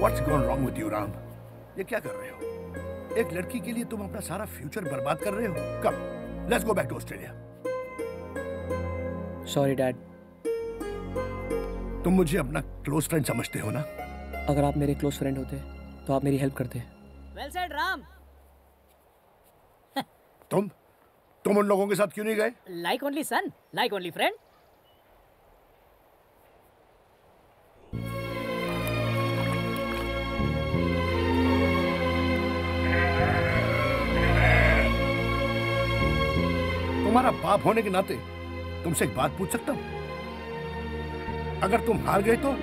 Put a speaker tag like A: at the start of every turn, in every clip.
A: What's gone wrong with you, Ram ये क्या कर रहे हो? एक लड़की के लिए तुम अपना सारा फ्यूचर बर्बाद कर रहे हो? Come let's go back to Australia
B: sorry dad
A: तुम मुझे अपना क्लोज फ्रेंड समझते हो ना?
B: अगर आप मेरे क्लोज फ्रेंड होते तो आप मेरी हेल्प करते।
C: वेल सेड राम
A: तुम? तुम उन लोगों के साथ क्यों नहीं गए?
C: Like only son like only friend
A: तुम्हारा बाप होने के नाते तुमसे एक बात पूछ सकता हूँ? अगर तुम हार गए तो?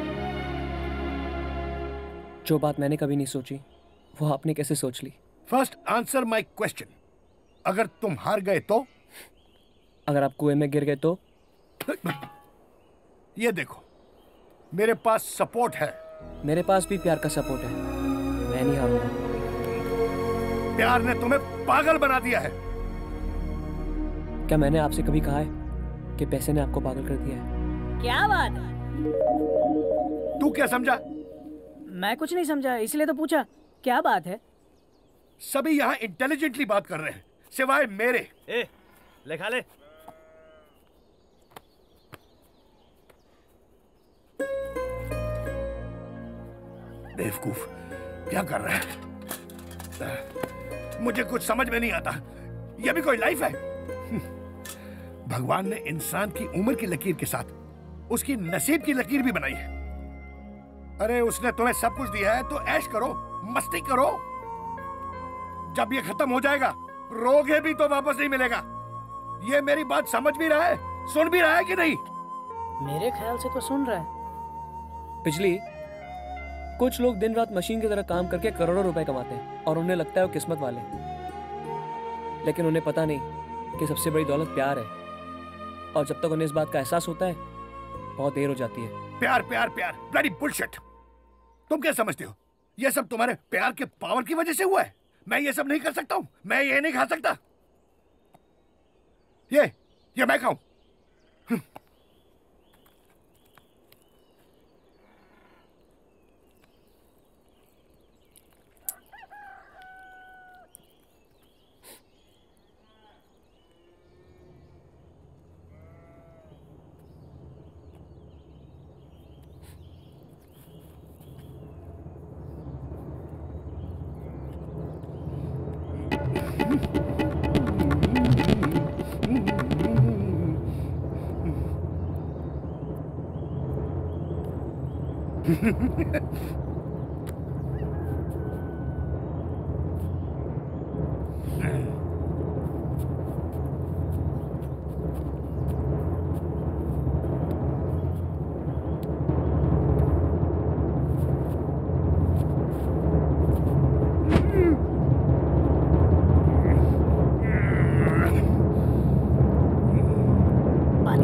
B: जो बात मैंने कभी नहीं सोची वो आपने कैसे सोच ली?
A: फ़र्स्ट आंसर माई क्वेश्चन अगर तुम हार गए तो?
B: अगर आप कुएँ में गिर गए तो?
A: ये देखो मेरे पास सपोर्ट है।
B: मेरे पास भी प्यार का सपोर्ट है। मैं नहीं हारूँगा।
A: प्यार ने तुम्हें पागल बना दिया है।
B: क्या मैंने आपसे कभी कहा है कि पैसे ने आपको पागल कर दिया है?
C: क्या बात? है
A: तू क्या समझा?
C: मैं कुछ नहीं समझा इसलिए तो पूछा क्या बात है?
A: सभी यहाँ इंटेलिजेंटली बात कर रहे हैं सिवाय मेरे।
D: ए लिखा ले।
A: बेवकूफ़ क्या कर रहा है? मुझे कुछ समझ में नहीं आता यह भी कोई लाइफ है? भगवान ने इंसान की उम्र की लकीर के साथ उसकी नसीब की लकीर भी बनाई है। अरे उसने तुम्हें सब कुछ दिया है तो ऐश करो मस्ती करो। जब ये खत्म हो जाएगा रोगे भी तो वापस नहीं मिलेगा। ये मेरी बात समझ भी रहा है सुन भी रहा है कि नहीं?
C: मेरे ख्याल से तो सुन रहा है।
B: पिछली कुछ लोग दिन रात मशीन की तरह काम करके करोड़ों रुपए कमाते हैं और उन्हें लगता है वो किस्मत वाले लेकिन उन्हें पता नहीं कि सबसे बड़ी दौलत प्यार है। और जब तक उन्हें इस बात का एहसास होता है, बहुत देर हो जाती है।
A: प्यार प्यार प्यार ब्लडी बुलशिट तुम क्या समझते हो? यह सब तुम्हारे प्यार के पावर की वजह से हुआ है। मैं ये सब नहीं कर सकता हूँ। मैं ये नहीं खा सकता। ये ये मैं खाऊं।
C: Ha, ha,
A: ha, ha.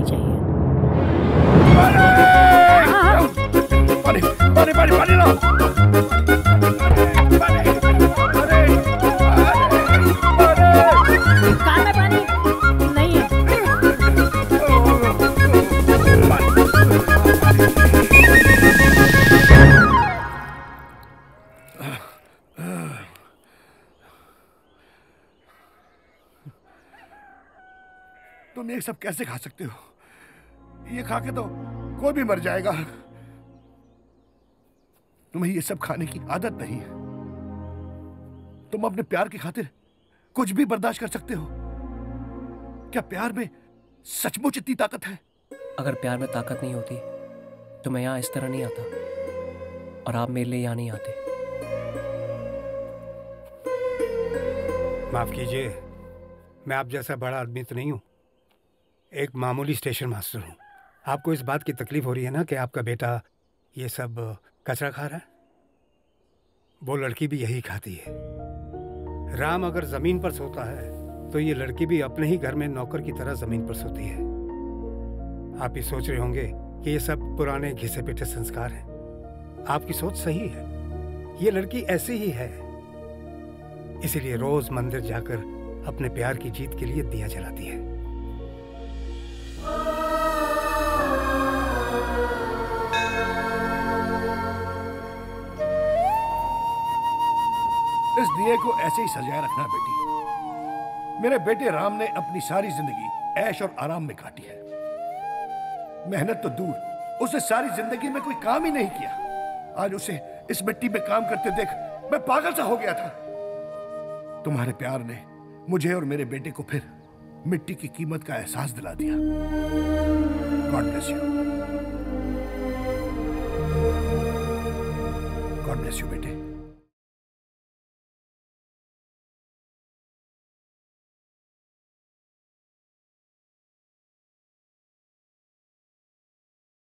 A: पानी
C: चाहिए।
A: तुम ये सब कैसे खा सकते हो? ये खा के तो कोई भी मर जाएगा। तुम्हें ये सब खाने की आदत नहीं है। तुम अपने प्यार की खातिर कुछ भी बर्दाश्त कर सकते हो। क्या प्यार में सचमुच इतनी ताकत है?
B: अगर प्यार में ताकत नहीं होती तो मैं यहाँ इस तरह नहीं आता। और आप मेरे लिए यहाँ नहीं आते।
E: माफ़ कीजिए मैं आप जैसा बड़ा आदमी तो नहीं हूँ। एक मामूली स्टेशन मास्टर हूँ। आपको इस बात की तकलीफ़ हो रही है ना कि आपका बेटा ये सब कचरा खा रहा है? वो लड़की भी यही खाती है। राम अगर ज़मीन पर सोता है तो ये लड़की भी अपने ही घर में नौकर की तरह ज़मीन पर सोती है। आप ये सोच रहे होंगे कि ये सब पुराने घिसे पिटे संस्कार हैं। आपकी सोच सही है। ये लड़की ऐसी ही है। इसीलिए रोज मंदिर जाकर अपने प्यार की जीत के लिए दिया जलाती है।
A: दिए को ऐसे ही सजाए रखना बेटी। मेरे बेटे राम ने अपनी सारी ज़िंदगी ऐश और आराम में काटी है। मेहनत तो दूर, उसने सारी ज़िंदगी में कोई काम ही नहीं किया। आज उसे इस मिट्टी में काम करते देख मैं पागल सा हो गया था। तुम्हारे प्यार ने मुझे और मेरे बेटे को फिर मिट्टी की कीमत का एहसास दिला दिया। God bless you God bless you बेटे।